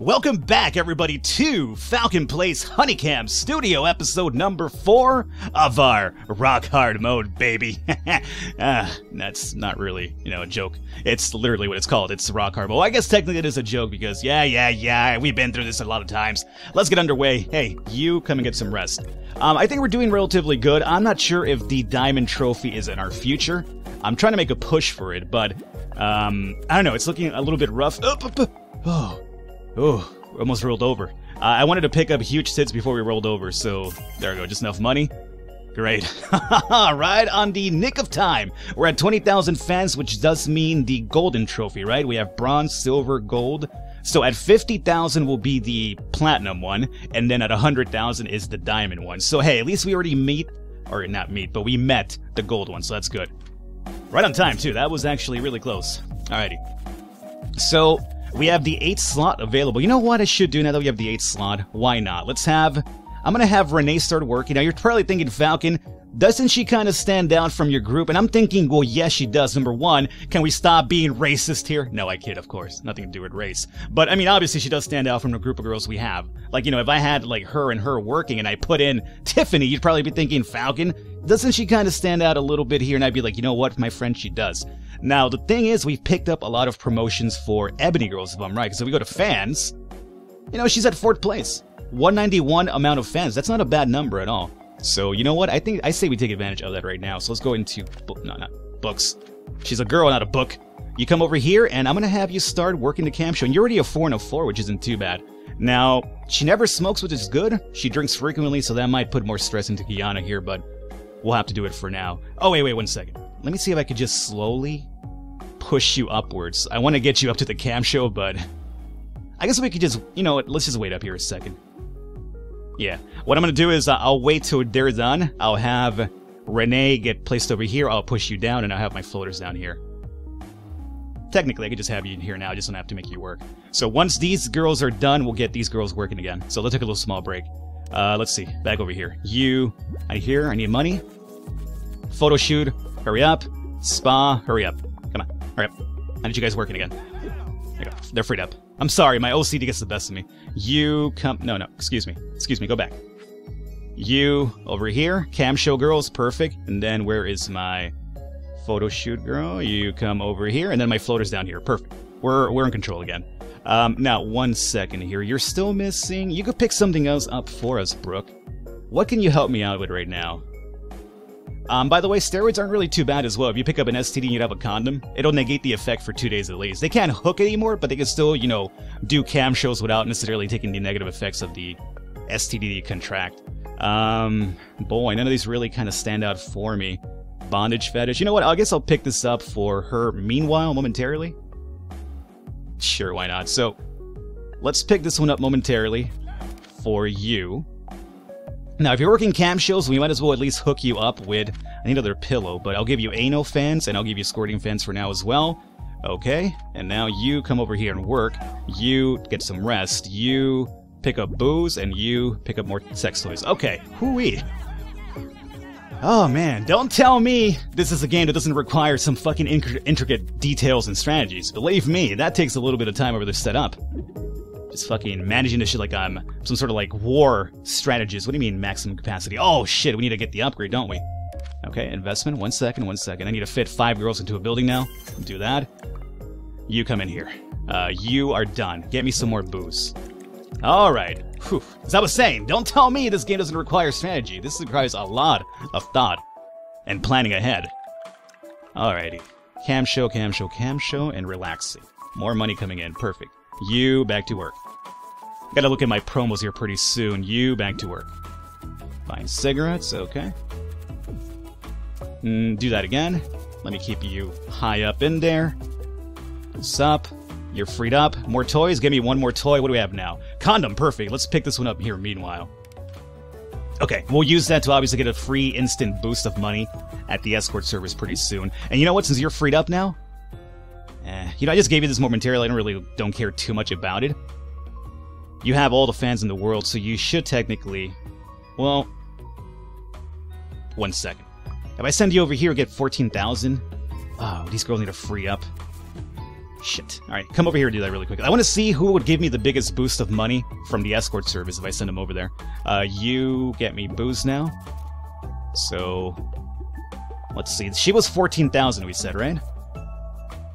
Welcome back, everybody, to Falcon Place HunieCam Studio episode number four of our Rock Hard mode, baby. uh, that's not really, you know, a joke. It's literally what it's called. It's Rock Hard mode. I guess technically it is a joke because, yeah, yeah, yeah, we've been through this a lot of times. Let's get underway. Hey, you come and get some rest. Um, I think we're doing relatively good. I'm not sure if the Diamond Trophy is in our future. I'm trying to make a push for it, but um, I don't know. It's looking a little bit rough. Oh. Oh, almost rolled over. Uh, I wanted to pick up huge tits before we rolled over, so there we go. Just enough money. Great. right on the nick of time. We're at 20,000 fans, which does mean the golden trophy, right? We have bronze, silver, gold. So at 50,000 will be the platinum one, and then at 100,000 is the diamond one. So hey, at least we already meet, or not meet, but we met the gold one, so that's good. Right on time, too. That was actually really close. Alrighty. So, we have the 8th slot available. You know what I should do now that we have the 8th slot? Why not? Let's have... I'm gonna have Renee start working. Now, you're probably thinking, Falcon, doesn't she kind of stand out from your group? And I'm thinking, well, yes, she does. Number one, can we stop being racist here? No, I kid, of course. Nothing to do with race. But, I mean, obviously, she does stand out from the group of girls we have. Like, you know, if I had, like, her and her working and I put in Tiffany, you'd probably be thinking, Falcon, doesn't she kind of stand out a little bit here? And I'd be like, you know what, my friend, she does. Now, the thing is, we've picked up a lot of promotions for Ebony Girls, if I'm right. So if we go to fans. You know, she's at fourth place. 191 amount of fans. That's not a bad number at all. So, you know what? I think I say we take advantage of that right now. So let's go into. No, not books. She's a girl, not a book. You come over here, and I'm gonna have you start working the cam show. And you're already a four and a four, which isn't too bad. Now, she never smokes, which is good. She drinks frequently, so that might put more stress into Kyanna here, but we'll have to do it for now. Oh, wait, wait, one second. Let me see if I could just slowly push you upwards. I want to get you up to the cam show, but I guess we could just, you know what, let's just wait up here a second. Yeah, what I'm going to do is uh, I'll wait till they're done. I'll have Renee get placed over here. I'll push you down, and I'll have my floaters down here. Technically, I could just have you in here now. I just don't have to make you work. So once these girls are done, we'll get these girls working again. So let's take a little small break. Uh, let's see. Back over here. You, I hear, I need money. Photo shoot, hurry up. Spa, hurry up. Come on, hurry up. I need you guys working again. There you go. They're freed up. I'm sorry, my OCD gets the best of me. You come. No, no, excuse me. Excuse me, go back. You over here. Cam show girls, perfect. And then where is my photo shoot girl? You come over here, and then my floater's down here. Perfect. We're, we're in control again. Um, now, one second here. You're still missing. You could pick something else up for us, Brooke. What can you help me out with right now? Um, by the way, steroids aren't really too bad as well. If you pick up an STD and you have a condom, it'll negate the effect for two days at least. They can't hook anymore, but they can still, you know, do cam shows without necessarily taking the negative effects of the STD that you contract. Um, boy, none of these really kind of stand out for me. Bondage fetish. You know what? I guess I'll pick this up for her meanwhile, momentarily. Sure, why not? So, let's pick this one up momentarily for you. Now, if you're working cam shows, we might as well at least hook you up with I need another pillow, but I'll give you anal fans, and I'll give you squirting fans for now as well. Okay, and now you come over here and work. You get some rest. You pick up booze, and you pick up more sex toys. Okay, hooey. Oh man, don't tell me this is a game that doesn't require some fucking intricate details and strategies. Believe me, that takes a little bit of time over the setup. Just fucking managing this shit like I'm some sort of like war strategist. What do you mean maximum capacity? Oh shit, we need to get the upgrade, don't we? Okay, investment. One second, one second. I need to fit five girls into a building now. Do that. You come in here. Uh, you are done. Get me some more booze. All right. Whew. As I was saying, don't tell me this game doesn't require strategy. This requires a lot of thought and planning ahead. Alrighty. Cam show, cam show, cam show, and relaxing. More money coming in. Perfect. You back to work. Gotta look at my promos here pretty soon. You back to work. Buying cigarettes, okay. Mm, do that again. Let me keep you high up in there. What's up? You're freed up. More toys? Give me one more toy. What do we have now? Condom, perfect. Let's pick this one up here meanwhile. Okay, we'll use that to obviously get a free instant boost of money at the escort service pretty soon. And you know what? Since you're freed up now, eh, you know, I just gave you this momentarily. I don't really don't care too much about it. You have all the fans in the world, so you should technically, well, one second. If I send you over here, get 14,000. Oh, these girls need to free up. Shit. All right, come over here and do that really quick. I want to see who would give me the biggest boost of money from the escort service if I send them over there. Uh, you get me booze now. So, let's see. She was 14,000, we said, right?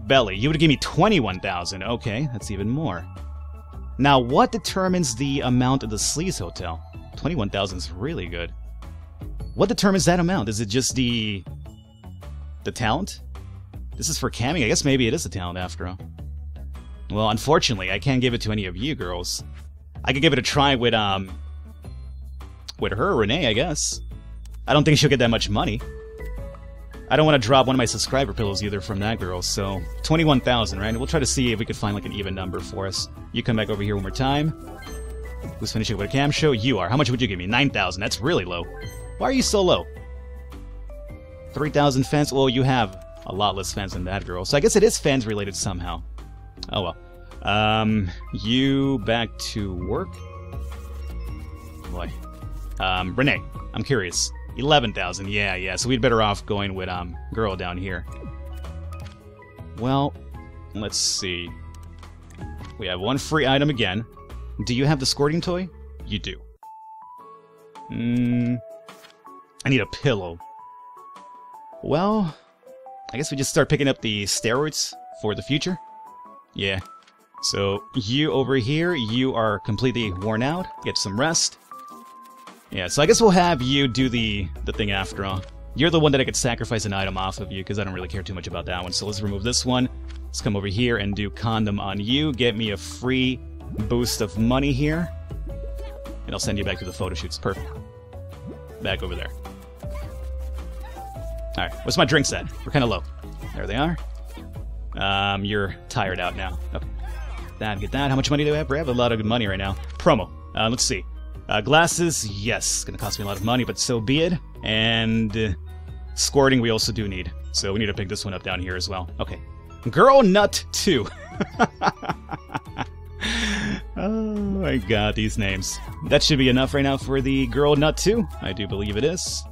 Beli, you would give me 21,000. Okay, that's even more. Now, what determines the amount of the Sleaze Hotel? 21,000 is really good. What determines that amount? Is it just the... the talent? This is for camming. I guess maybe it is a talent after all. Well, unfortunately, I can't give it to any of you girls. I could give it a try with, um... with her, Renee, I guess. I don't think she'll get that much money. I don't want to drop one of my subscriber pillows either from that girl, so 21,000, right? We'll try to see if we could find like an even number for us. You come back over here one more time. Who's finishing with a cam show? You are. How much would you give me? 9,000. That's really low. Why are you so low? 3,000 fans? Well, you have a lot less fans than that girl, so I guess it is fans related somehow. Oh well. Um, you back to work? Boy. Um, Renee, I'm curious. 11,000, yeah, yeah, so we'd better off going with, um, girl down here. Well, let's see. We have one free item again. Do you have the squirting toy? You do. Hmm. I need a pillow. Well, I guess we just start picking up the steroids for the future. Yeah. So, you over here, you are completely worn out. Get some rest. Yeah, so I guess we'll have you do the, the thing after all. You're the one that I could sacrifice an item off of you, because I don't really care too much about that one. So let's remove this one. Let's come over here and do condom on you. Get me a free boost of money here. And I'll send you back to the photo shoots. Perfect. Back over there. Alright, what's my drinks at? We're kind of low. There they are. Um, you're tired out now. Okay. That, get that. How much money do I have? We have a lot of good money right now. Promo. Uh, let's see. Uh, glasses, yes, gonna cost me a lot of money, but so be it. And uh, squirting we also do need. So we need to pick this one up down here as well. Okay. Girl Nut 2. oh my god, these names. That should be enough right now for the Girl Nut 2. I do believe it is.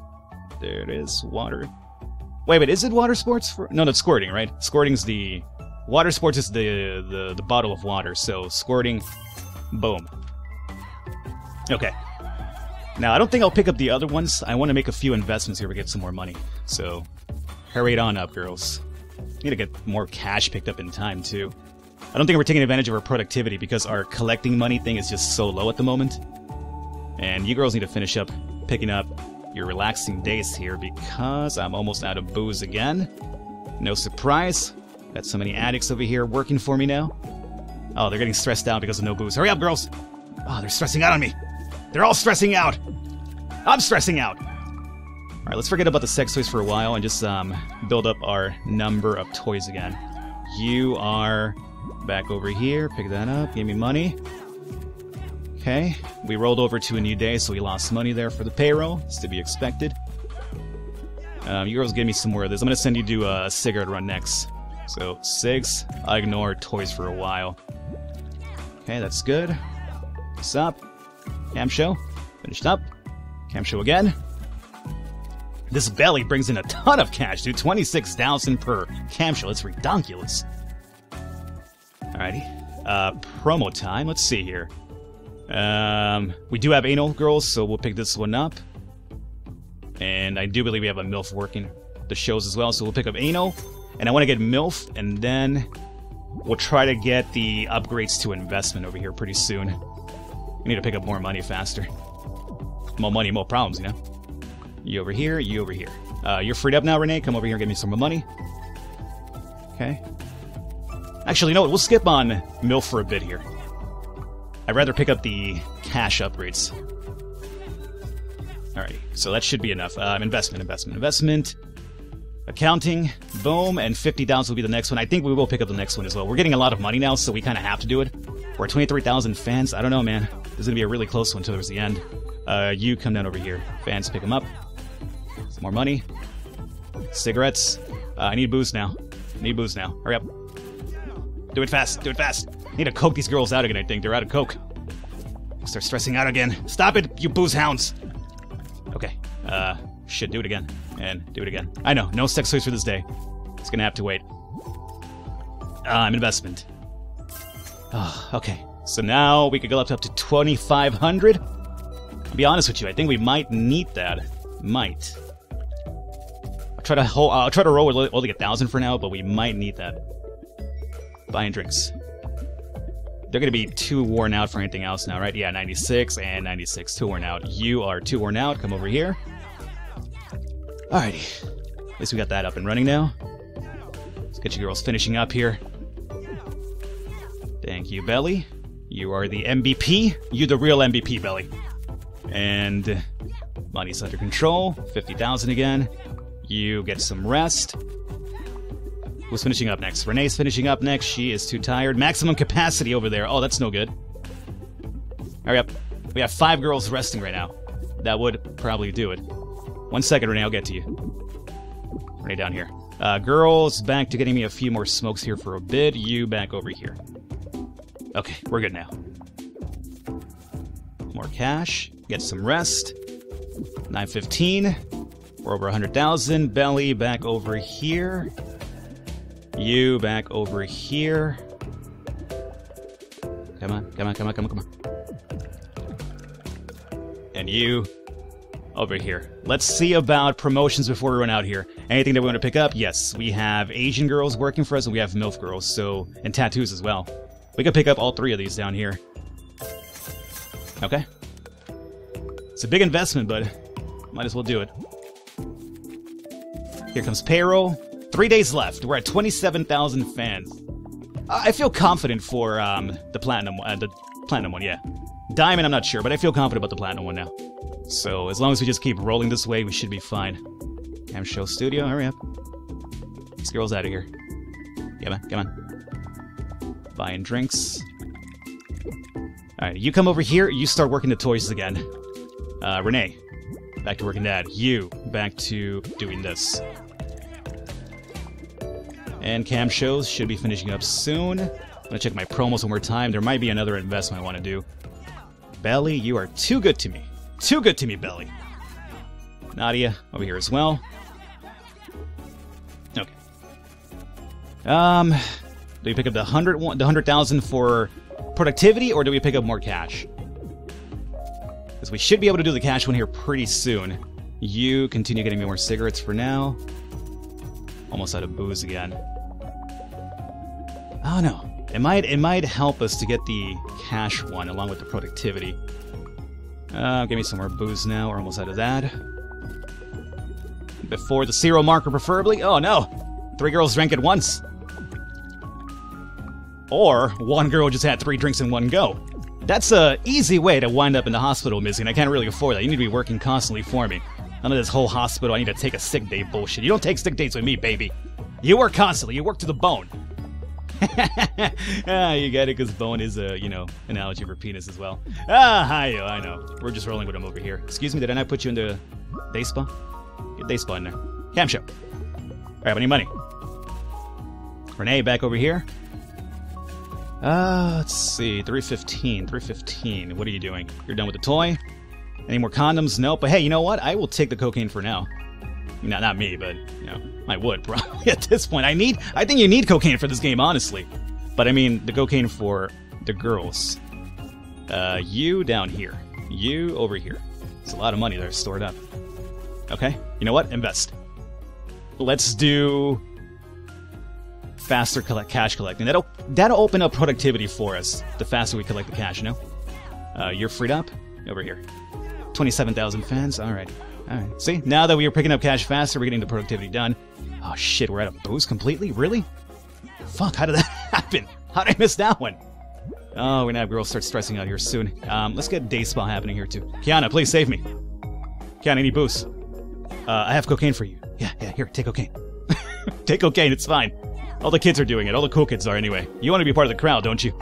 There it is. Water. Wait, but is it water sports? For... No, that's squirting, right? Squirting's the... Water sports is the, the, the bottle of water, so squirting, boom. Okay. Now, I don't think I'll pick up the other ones. I want to make a few investments here to get some more money. So, hurry it on up, girls. Need to get more cash picked up in time, too. I don't think we're taking advantage of our productivity because our collecting money thing is just so low at the moment. And you girls need to finish up picking up your relaxing days here because I'm almost out of booze again. No surprise. Got so many addicts over here working for me now. Oh, they're getting stressed out because of no booze. Hurry up, girls! Oh, they're stressing out on me. They're all stressing out. I'm stressing out. All right, let's forget about the sex toys for a while and just um, build up our number of toys again. You are back over here. Pick that up. Give me money. Okay, we rolled over to a new day, so we lost money there for the payroll. It's to be expected. Um, you girls give me some more of this. I'm gonna send you to a cigarette run next. So, six. I ignore toys for a while. Okay, that's good. What's up? Cam show. Finished up. Cam show again. This Beli brings in a ton of cash, dude. 26,000 per cam show. It's ridiculous. Alrighty. Uh, promo time. Let's see here. Um, we do have anal girls, so we'll pick this one up. And I do believe we have a MILF working the shows as well, so we'll pick up anal. And I want to get MILF, and then we'll try to get the upgrades to investment over here pretty soon. We need to pick up more money faster. More money, more problems, you know? You over here, you over here. Uh, you're freed up now, Renee. Come over here and give me some more money. Okay. Actually, you know what? We'll skip on MILF for a bit here. I'd rather pick up the cash upgrades. Alrighty, so that should be enough. Um, investment, investment, investment. Accounting, boom, and 50,000 will be the next one. I think we will pick up the next one as well. We're getting a lot of money now, so we kind of have to do it. We're 23,000 fans. I don't know, man. This is going to be a really close one towards the end. Uh, you come down over here. Fans, pick them up. Some more money. Cigarettes. Uh, I need booze now. I need booze now. Hurry up. Do it fast. Do it fast. Need to coke these girls out again, I think. They're out of coke. Start stressing out again. Stop it, you booze hounds! Okay. Uh, shit, do it again. And do it again. I know, no sex toys for this day. It's gonna have to wait. Um, investment. Oh, okay. So now we could go up to, up to 2,500. I'll be honest with you, I think we might need that. Might. I'll try to hold, I'll try to roll with only a thousand for now, but we might need that. Buying drinks. They're gonna be too worn out for anything else now, right? Yeah, 96 and 96, too worn out. You are too worn out. Come over here. Alrighty. At least we got that up and running now. Let's get you girls finishing up here. Thank you, Beli. You are the MVP. You're the real MVP, Beli. And money's under control. 50,000 again. You get some rest. Who's finishing up next? Renee's finishing up next. She is too tired. Maximum capacity over there. Oh, that's no good. Hurry up. We have five girls resting right now. That would probably do it. One second, Renee. I'll get to you. Renee down here. Uh, girls, back to getting me a few more smokes here for a bit. You back over here. Okay, we're good now. More cash. Get some rest. 915. We're over 100,000. Beli back over here. You back over here. Come on, come on, come on, come on, come on. And you over here. Let's see about promotions before we run out here. Anything that we want to pick up? Yes, we have Asian girls working for us, and we have MILF girls, so and tattoos as well. We can pick up all three of these down here. Okay. It's a big investment, but might as well do it. Here comes payroll. Three days left. We're at 27,000 fans. I feel confident for um, the platinum, uh, the platinum one. Yeah, diamond. I'm not sure, but I feel confident about the platinum one now. So as long as we just keep rolling this way, we should be fine. Cam Show Studio, hurry up. These girls out of here. Come on, come on. Buying drinks. Alright, you come over here, you start working the toys again. Uh, Renee, back to working that. You, back to doing this. And cam shows should be finishing up soon. I'm gonna check my promos one more time. There might be another investment I want to do. Beli, you are too good to me. Too good to me, Beli. Nadia, over here as well. Okay. Um, do we pick up the hundred the hundred thousand for productivity, or do we pick up more cash? Because we should be able to do the cash one here pretty soon. You continue getting me more cigarettes for now. Almost out of booze again. Oh no. It might it might help us to get the cash one along with the productivity. Uh, give me some more booze now. We're almost out of that. Before the zero marker, preferably. Oh no! Three girls drank at once. Or one girl just had three drinks in one go. That's a easy way to wind up in the hospital, Missy, and I can't really afford that. You need to be working constantly for me. None of this whole hospital, I need to take a sick day bullshit. You don't take sick days with me, baby. You work constantly. You work to the bone. ah, you get it, because bone is a, you know, analogy for penis as well. Ah, hi, I know. We're just rolling with him over here. Excuse me, did I not put you into day spa? Get day spa in there. Cam show. Alright, I need money. Renee, back over here. Uh, let's see. 315. 315. What are you doing? You're done with the toy? Any more condoms? Nope. But hey, you know what? I will take the cocaine for now. Not, not me, but, you know, I would probably at this point. I need, I think you need cocaine for this game, honestly. But I mean, the cocaine for the girls. Uh, you down here. You over here. It's a lot of money there stored up. Okay, you know what? Invest. Let's do faster collect cash collecting. That'll that'll open up productivity for us. The faster we collect the cash, you know. Uh, you're freed up over here. Twenty-seven thousand fans. All right. Alright, see? Now that we are picking up cash faster, we're getting the productivity done. Oh shit, we're out of booze completely? Really? Fuck, how did that happen? How did I miss that one? Oh, we're gonna have girls start stressing out here soon. Um, let's get day spa happening here too. Kyanna, please save me. Kyanna, any boost? Uh, I have cocaine for you. Yeah, yeah, here, take cocaine. take cocaine, it's fine. All the kids are doing it. All the cool kids are anyway. You want to be part of the crowd, don't you?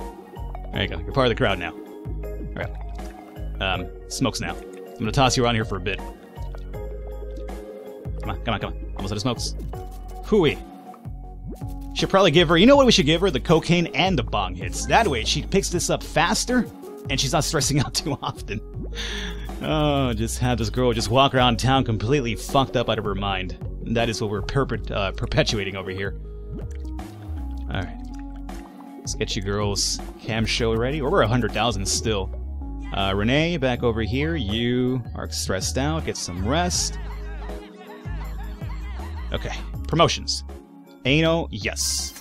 There you go. You're part of the crowd now. Alright. Um, smokes now. I'm gonna toss you around here for a bit. Come on, come on, come on. Almost out of smokes. Hooey. Should probably give her, you know what we should give her? The cocaine and the bong hits. That way she picks this up faster and she's not stressing out too often. Oh, just have this girl just walk around town completely fucked up out of her mind. That is what we're perpet uh, perpetuating over here. Alright. Let's get you girls cam show ready. We're 100,000 still. Uh, Renee, back over here. You are stressed out. Get some rest. Okay. Promotions. Ano, yes.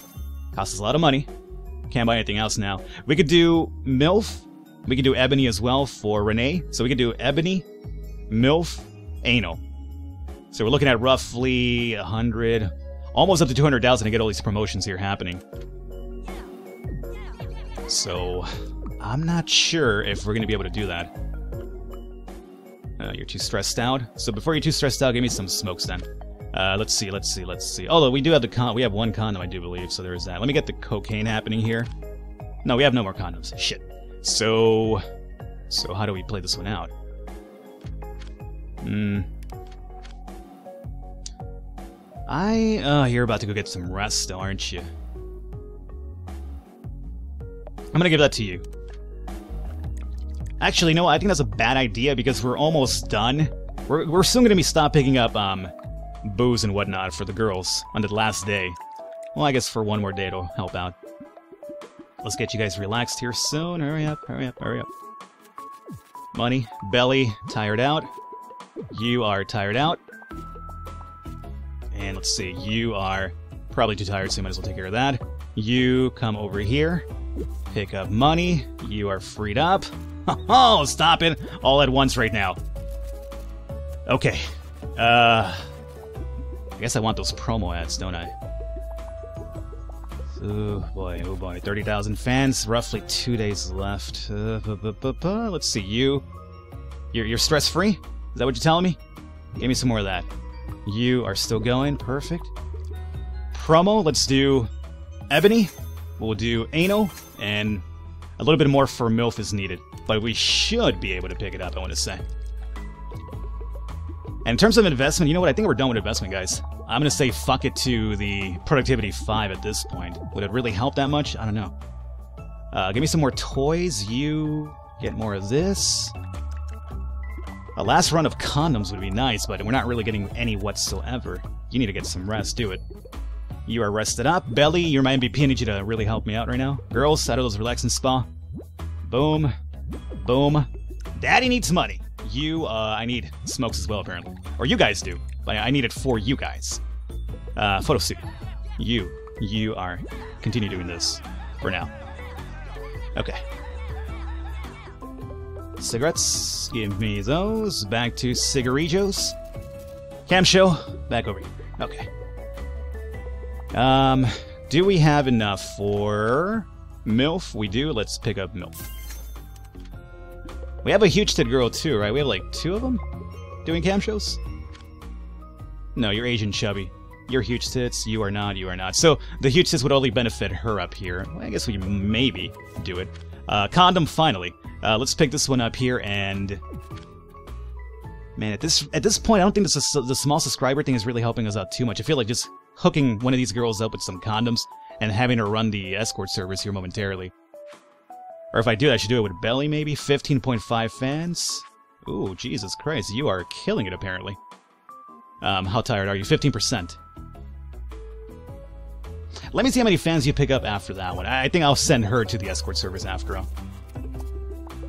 Costs us a lot of money. Can't buy anything else now. We could do MILF. We could do Ebony as well for Renee. So we could do Ebony, MILF, Anal. So we're looking at roughly 100, almost up to 200,000 to get all these promotions here happening. So I'm not sure if we're going to be able to do that. Uh, you're too stressed out. So before you're too stressed out, give me some smokes then. Uh, let's see, let's see, let's see. Although we do have the con, we have one condom, I do believe. So there is that. Let me get the cocaine happening here. No, we have no more condoms. Shit. So, so how do we play this one out? Hmm. I, uh, you're about to go get some rest, aren't you? I'm gonna give that to you. Actually, no, I think that's a bad idea because we're almost done. We're, we're soon gonna be stop picking up, um, booze and whatnot for the girls on the last day. Well, I guess for one more day it'll help out. Let's get you guys relaxed here soon. Hurry up, hurry up, hurry up. Money, Beli, tired out. You are tired out. Let's see, you are probably too tired, so you might as well take care of that. You come over here, pick up money. You are freed up. Oh, stop it all at once right now. Okay. Uh, I guess I want those promo ads, don't I? Oh boy, oh boy. 30,000 fans, roughly two days left. Uh, bu bu bu let's see, you. You're, you're stress free? Is that what you're telling me? Give me some more of that. You are still going. Perfect. Promo, let's do Ebony. We'll do Anal, and a little bit more for MILF is needed. But we should be able to pick it up, I want to say. And in terms of investment, you know what? I think we're done with investment, guys. I'm going to say fuck it to the productivity 5 at this point. Would it really help that much? I don't know. Uh, give me some more toys. You get more of this. A last run of condoms would be nice, but we're not really getting any whatsoever. You need to get some rest, do it. You are rested up. Beli, you're my MVP. I need you to really help me out right now. Girls, out of those relaxing spa. Boom. Boom. Daddy needs money. You, uh, I need smokes as well, apparently. Or you guys do. But I need it for you guys. Uh, photo suit. You. You are. Continue doing this. For now. Okay. Cigarettes, give me those. Back to cigarijos. Cam show, back over here. Okay. Um, do we have enough for MILF? We do. Let's pick up MILF. We have a huge tit girl too, right? We have like two of them doing cam shows? No, you're Asian chubby. You're huge tits, you are not, you are not. So the huge tits would only benefit her up here. Well, I guess we maybe do it. Uh, condom, finally. Uh, let's pick this one up here and... Man, at this at this point, I don't think this is, the small subscriber thing is really helping us out too much. I feel like just hooking one of these girls up with some condoms and having her run the escort service here momentarily. Or if I do, I should do it with Beli, maybe? 15.5 fans? Ooh, Jesus Christ, you are killing it, apparently. Um, how tired are you? 15%. Let me see how many fans you pick up after that one. I think I'll send her to the escort service after all.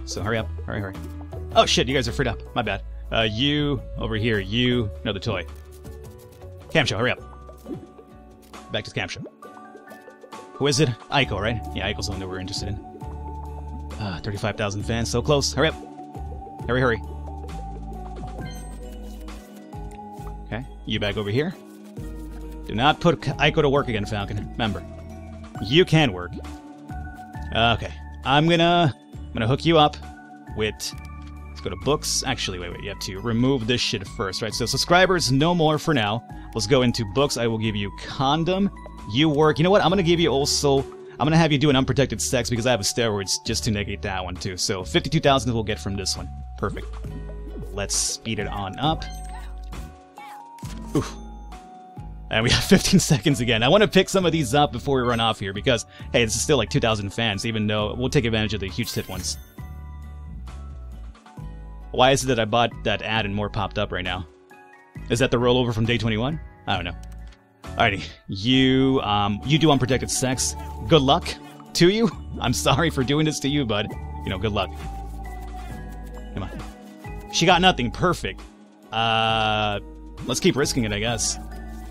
So hurry up. Hurry, hurry. Oh shit, you guys are freed up. My bad. Uh, you, over here, you, no, the toy. Cam show, hurry up. Back to cam show. Who is it? Aiko, right? Yeah, Aiko's the one that we're interested in. Ah, 35,000 fans, so close. Hurry up. Hurry, hurry. Okay, you back over here. Do not put Aiko to work again, Falcon. Remember, you can work. Okay, I'm gonna I'm gonna hook you up with. Let's go to books. Actually, wait, wait. You have to remove this shit first, right? So subscribers, no more for now. Let's go into books. I will give you condom. You work. You know what? I'm gonna give you also. I'm gonna have you do an unprotected sex because I have a steroids just to negate that one too. So 52,000 we'll get from this one. Perfect. Let's speed it on up. Oof. And we have 15 seconds again. I want to pick some of these up before we run off here because, hey, this is still like 2,000 fans, even though we'll take advantage of the huge tit ones. Why is it that I bought that ad and more popped up right now? Is that the rollover from day 21? I don't know. Alrighty, you um, you do unprotected sex. Good luck. to you. I'm sorry for doing this to you, bud. You know, good luck. Come on. She got nothing. Perfect. Uh, let's keep risking it, I guess.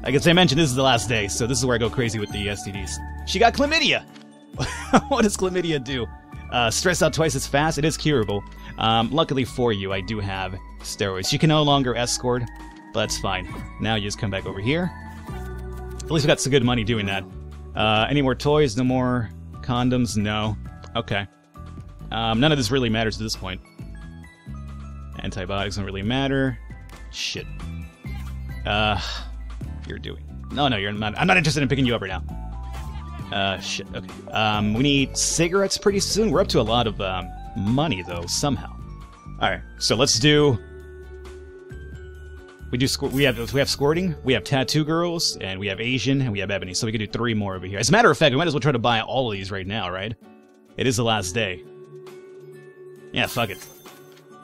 I guess I mentioned this is the last day, so this is where I go crazy with the STDs. She got chlamydia! what does chlamydia do? Uh, stress out twice as fast. It is curable. Um, luckily for you, I do have steroids. You can no longer escort, but that's fine. Now you just come back over here. At least we got some good money doing that. Uh, any more toys? No more condoms? No. Okay. Um, none of this really matters at this point. Antibiotics don't really matter. Shit. Uh, you're doing. No, no, you're not. I'm not interested in picking you up right now. Uh, shit. Okay. Um, we need cigarettes pretty soon. We're up to a lot of um, money though somehow. All right. So let's do. We do. We have. We have squirting. We have tattoo girls, and we have Asian, and we have ebony. So we can do three more over here. As a matter of fact, we might as well try to buy all of these right now, right? It is the last day. Yeah, fuck it.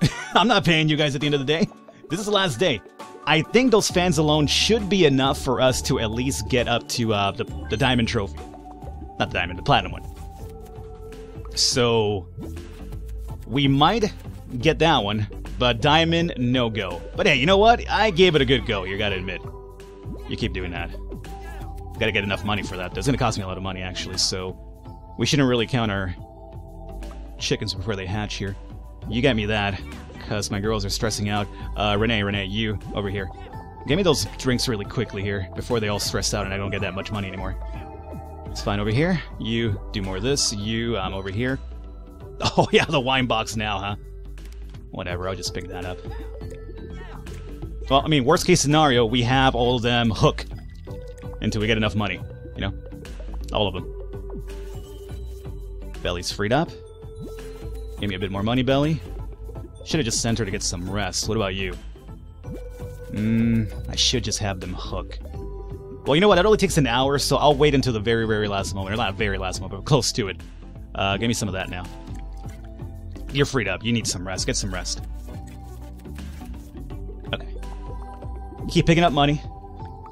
I'm not paying you guys at the end of the day. This is the last day. I think those fans alone should be enough for us to at least get up to uh, the, the diamond trophy. Not the diamond, the platinum one. So, we might get that one, but diamond, no go. But hey, you know what? I gave it a good go, you gotta admit. You keep doing that. Gotta get enough money for that. That's gonna cost me a lot of money, actually, so we shouldn't really count our chickens before they hatch here. You get me that because my girls are stressing out. Uh, Renee, Renee, you over here. Give me those drinks really quickly here before they all stress out and I don't get that much money anymore. It's fine over here. You do more of this. You, I'm um, over here. Oh yeah, the wine box now, huh? Whatever, I'll just pick that up. Well, I mean, worst case scenario, we have all of them hook until we get enough money. You know? All of them. Beli's freed up. Give me a bit more money, Beli. Should have just sent her to get some rest. What about you? Mmm, I should just have them hook. Well, you know what? It only takes an hour, so I'll wait until the very, very last moment. Or not very last moment, but close to it. Uh, give me some of that now. You're freed up. You need some rest. Get some rest. Okay. Keep picking up money.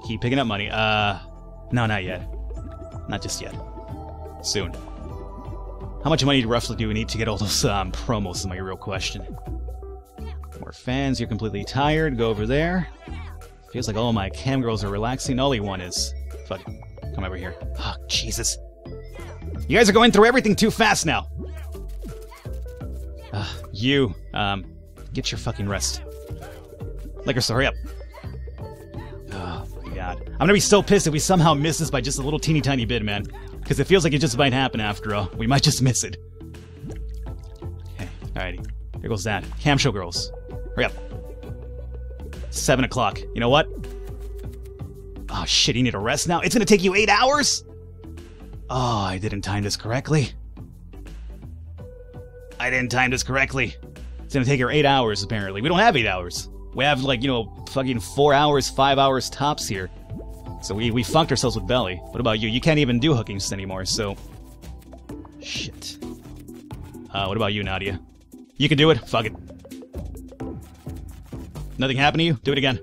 Keep picking up money. Uh, no, not yet. Not just yet. Soon. How much money roughly do we need to get all those um, promos is my real question. More fans, you're completely tired, go over there. Feels like all my cam girls are relaxing, all they want is... Fuck Come over here. Oh, Jesus. You guys are going through everything too fast now! Uh, you, um, get your fucking rest. Liquor store, hurry up. Oh, my God. I'm gonna be so pissed if we somehow miss this by just a little teeny tiny bit, man. Because it feels like it just might happen after all. We might just miss it. Okay, alrighty. Here goes that. Cam show girls. Hurry up. Seven o'clock. You know what? Oh shit, you need a rest now? It's gonna take you eight hours? Oh, I didn't time this correctly. I didn't time this correctly. It's gonna take her eight hours, apparently. We don't have eight hours. We have, like, you know, fucking four hours, five hours tops here. So we, we funked ourselves with Beli. What about you? You can't even do hookings anymore, so... Shit. Uh, what about you, Nadia? You can do it. Fuck it. Nothing happened to you? Do it again.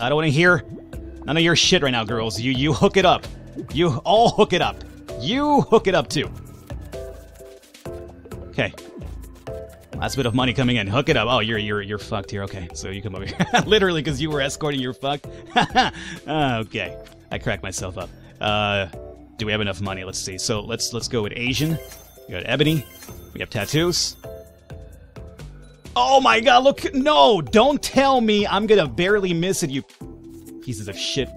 I don't want to hear none of your shit right now, girls. You you hook it up. You all hook it up. You hook it up too. Okay. Last bit of money coming in. Hook it up. Oh, you're you're you're fucked here. Okay, so you come over here. Literally, because you were escorting, you're fucked. okay, I cracked myself up. Uh, do we have enough money? Let's see. So let's let's go with Asian. We got Ebony. We have tattoos. Oh my god, look. No, don't tell me I'm gonna barely miss it, you pieces of shit.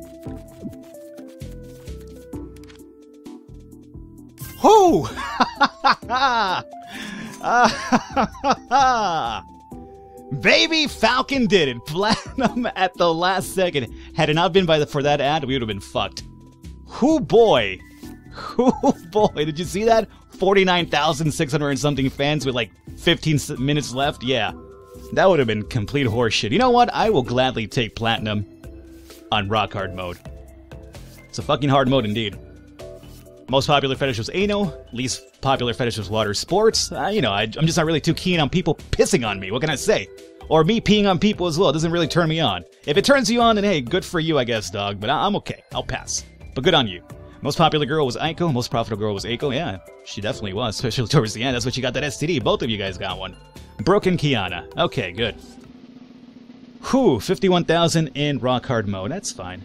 Whoo! Baby Falcon did it. Platinum at the last second. Had it not been by the, for that ad, we would have been fucked. Whoo boy. Whoo boy. Did you see that? 49,600 and something fans with like 15 minutes left? Yeah. That would have been complete horseshit. You know what? I will gladly take Platinum on Rock Hard mode. It's a fucking hard mode indeed. Most popular fetish was anal. Least popular fetish was water sports. Uh, you know, I, I'm just not really too keen on people pissing on me. What can I say? Or me peeing on people as well. It doesn't really turn me on. If it turns you on, then hey, good for you, I guess, dog. But I, I'm okay. I'll pass. But good on you. Most popular girl was Aiko. Most profitable girl was Aiko. Yeah, she definitely was, especially towards the end. That's what she got that STD. Both of you guys got one. Broken Kyanna. Okay, good. Whew, 51,000 in rock hard mode. That's fine.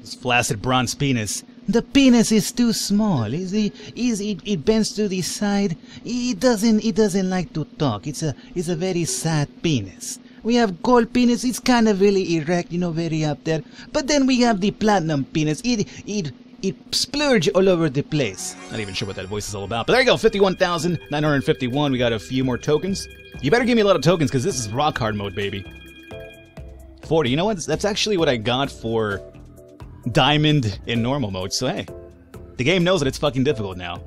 This flaccid bronze penis. The penis is too small. Is it, is it, it bends to the side. It doesn't it doesn't like to talk. It's a it's a very sad penis. We have gold penis. It's kind of really erect, you know, very up there. But then we have the platinum penis. It it it splurge all over the place. Not even sure what that voice is all about. But there you go, 51,951. We got a few more tokens. You better give me a lot of tokens because this is rock hard mode, baby. 40. You know what? That's actually what I got for diamond in normal mode. So hey, the game knows that it's fucking difficult now.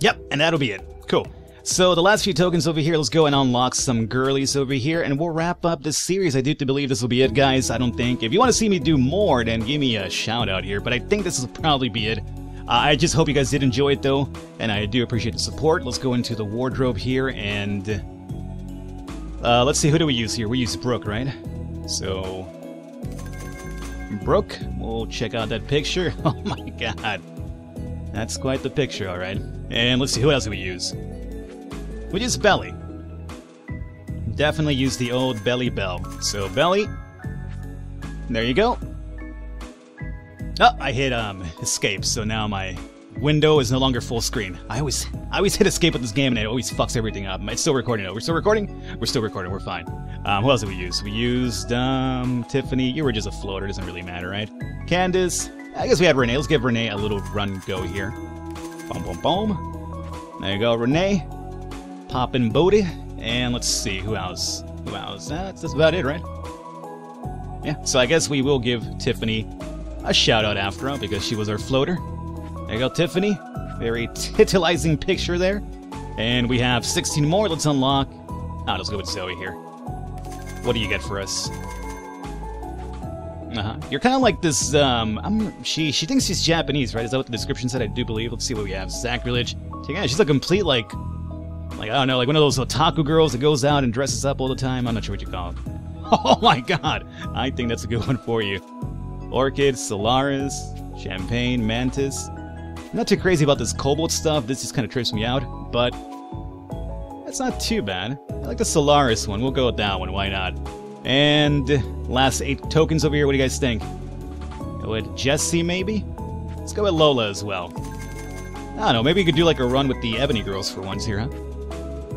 Yep, and that'll be it. Cool. So the last few tokens over here, let's go and unlock some girlies over here, and we'll wrap up this series. I do believe this will be it, guys. I don't think. If you want to see me do more, then give me a shout out here, but I think this will probably be it. Uh, I just hope you guys did enjoy it, though, and I do appreciate the support. Let's go into the wardrobe here, and... Uh, let's see, who do we use here? We use Brooke, right? So... Brooke, we'll check out that picture. Oh my god. That's quite the picture, alright. And let's see, who else do we use? We use Beli. Definitely use the old Beli Bell. So, Beli. There you go. Oh, I hit um escape, so now my window is no longer full screen. I always I always hit escape with this game and it always fucks everything up. It's still recording though. We're still recording? We're still recording, we're fine. Um, who else did we use? We used um Tiffany. You were just a floater, doesn't really matter, right? Candace. I guess we had Renee. Let's give Renee a little run go here. Boom boom boom. There you go, Renee. Poppin' Booty. And let's see, who else? Who else? That's, that's about it, right? Yeah, so I guess we will give Tiffany a shout out after all because she was our floater. There you go, Tiffany. Very titillizing picture there. And we have 16 more. Let's unlock. Ah, let's go with Zoey here. What do you get for us? Uh-huh. You're kind of like this, um, I'm, she she thinks she's Japanese, right? Is that what the description said? I do believe. Let's see what we have. Sacrilege. Yeah, she's a complete, like, like, I don't know, like one of those otaku girls that goes out and dresses up all the time. I'm not sure what you call it. Oh my god! I think that's a good one for you. Orchid, Solaris, Champagne, Mantis. Not too crazy about this Cobalt stuff, this just kind of trips me out, but that's not too bad. I like the Solaris one, we'll go with that one, why not? And last eight tokens over here, what do you guys think? Go with Jessie, maybe? Let's go with Lola as well. I don't know, maybe you could do like a run with the Ebony Girls for once here, huh?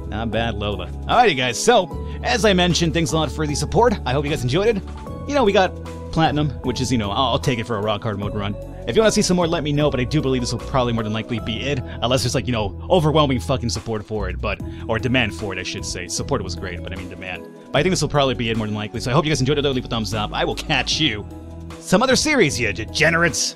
Not bad, Lola. Alrighty, guys, so, as I mentioned, thanks a lot for the support. I hope you guys enjoyed it. You know, we got Platinum, which is, you know, I'll, take it for a rock hard mode run. If you want to see some more, let me know, but I do believe this will probably more than likely be it, unless there's, like, you know, overwhelming fucking support for it, but, or demand for it, I should say. Support was great, but I mean demand. But I think this will probably be it more than likely, so I hope you guys enjoyed it, leave a thumbs up. I will catch you some other series, you degenerates.